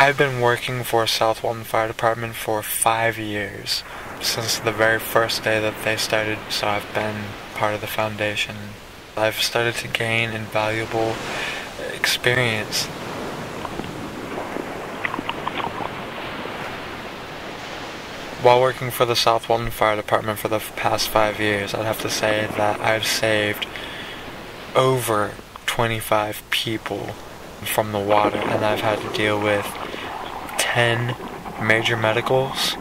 I've been working for South Walton Fire Department for five years, since the very first day that they started, so I've been part of the foundation. I've started to gain invaluable experience. While working for the South Walton Fire Department for the past five years, I'd have to say that I've saved over 25 people from the water, and I've had to deal with 10 major medicals.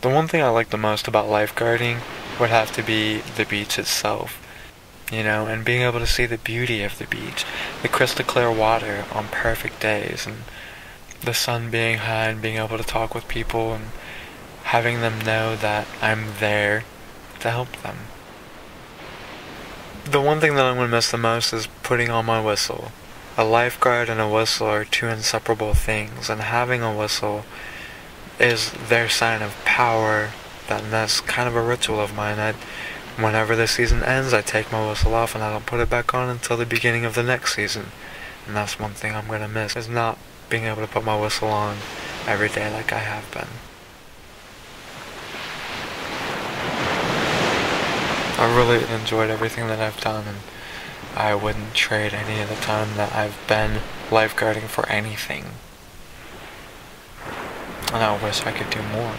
The one thing I like the most about lifeguarding would have to be the beach itself. You know, and being able to see the beauty of the beach, the crystal clear water on perfect days, and the sun being high and being able to talk with people and having them know that I'm there to help them. The one thing that I'm going to miss the most is putting on my whistle. A lifeguard and a whistle are two inseparable things, and having a whistle is their sign of power. That, that's kind of a ritual of mine. I, whenever the season ends, I take my whistle off and I don't put it back on until the beginning of the next season. And that's one thing I'm going to miss, is not being able to put my whistle on every day like I have been. I really enjoyed everything that I've done, and I wouldn't trade any of the time that I've been lifeguarding for anything. And I wish I could do more.